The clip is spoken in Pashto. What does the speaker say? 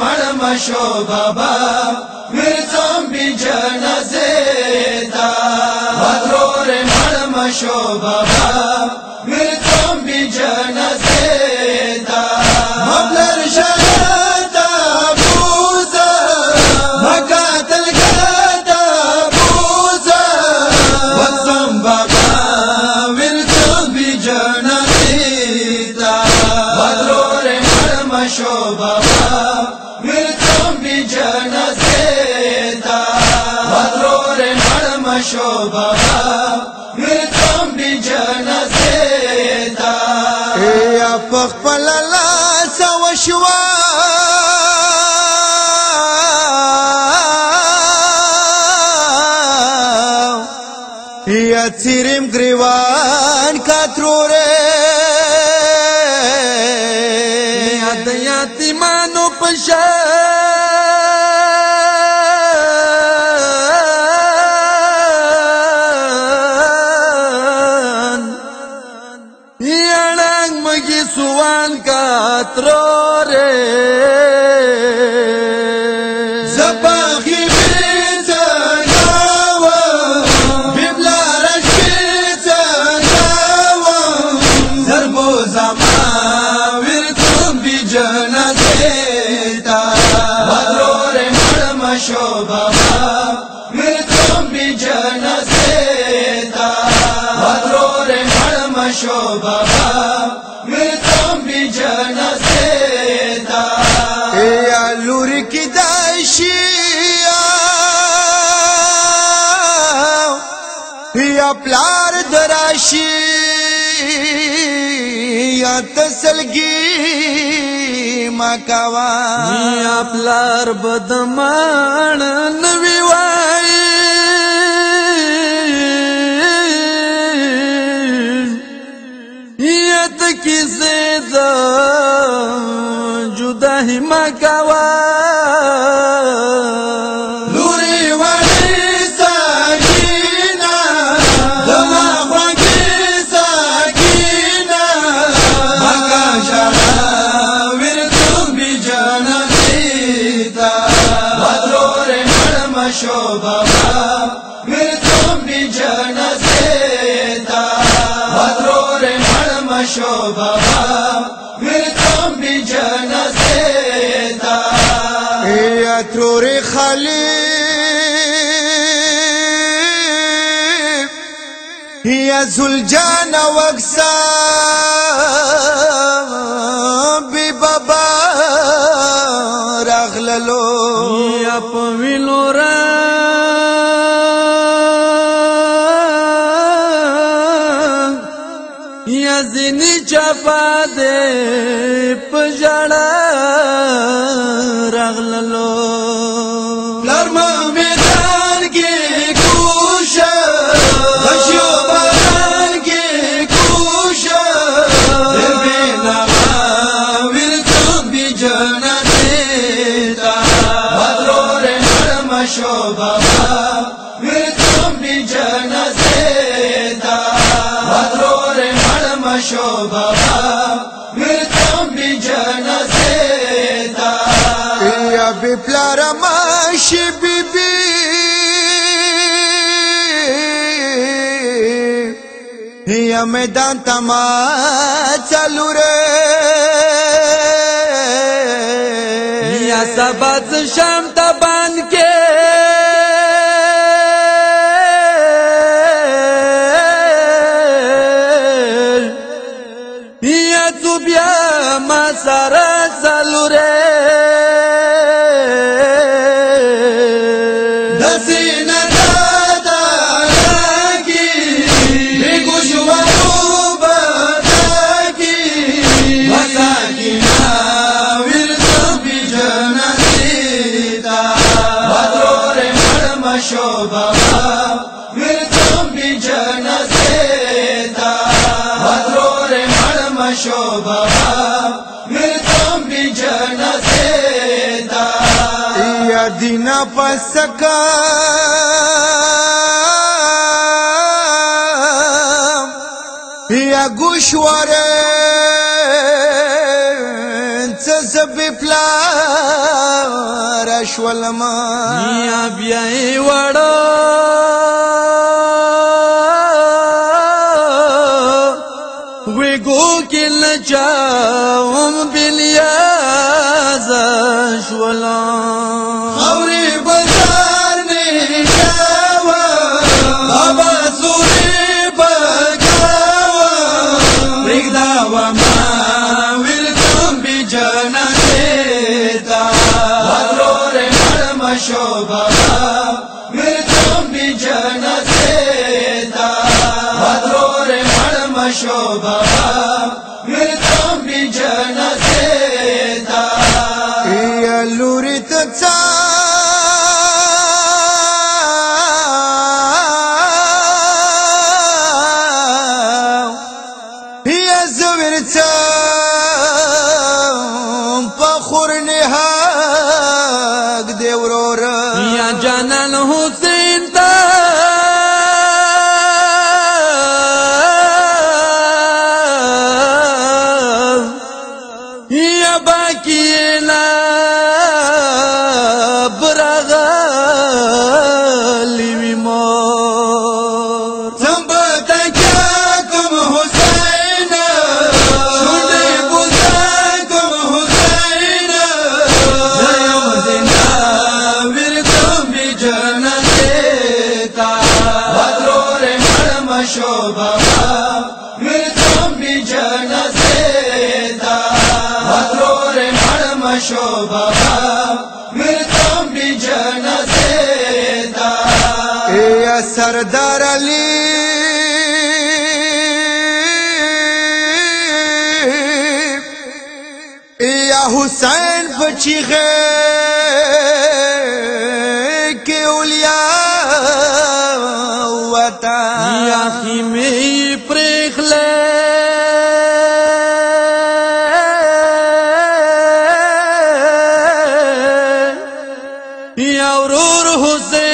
مرم شو بابا مرزم بی جنازه تا بدرور مرم شو بابا مرزم بی جنازه تا مبلر شایتا بوزا مقاتل گاتا بوزا بزم بابا مرزم بی جنازه تا بدرور مرم شو بابا ولتم بی جنازیتا بدرور نرم شو بابا ولتم بی جنازیتا یا پخپل لاس وشوا یا تیرم گریوان کتروره मनुपशा ही अणांग मगी सुवण कात्रो پلار دراشی یا تسلگی ما کوا یا پلار بدمان نوی وائی یا تکی زیدہ جدا ہی ما کوا شوبا ویل تمری جن سے خالی سلجھا نقص چپا دې پجړا رغللو مې پلار ما شي بيبي یا میدان تما چلو ره یا سبز شام تبان کې یا تو بیا ما سره چلو ره بجن سیدا یا دینا پسکا یا گوشواره تزب پلا رشولما یا بیای وڑا وی گو کل جاوم بلیا ولا يبكي لا شوبا اے سردار علی حسین بچی گے کہ اولیا وطن یا ہی میں پریخ لے حسین